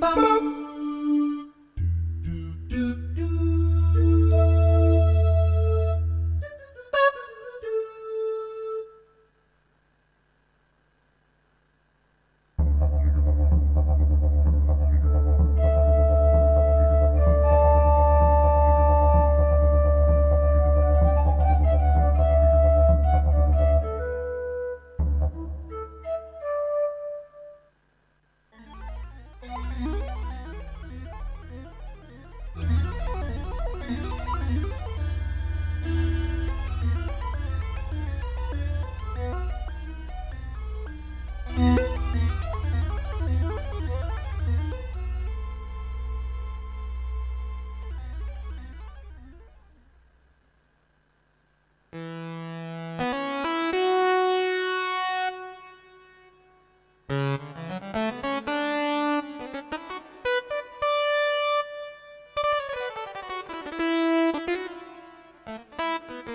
Bum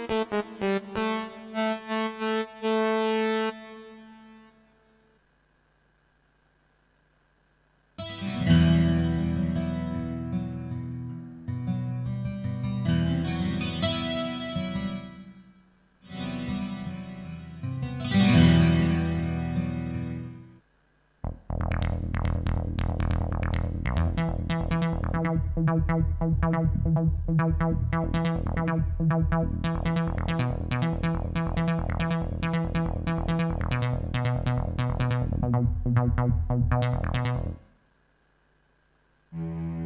Bye. Thank you.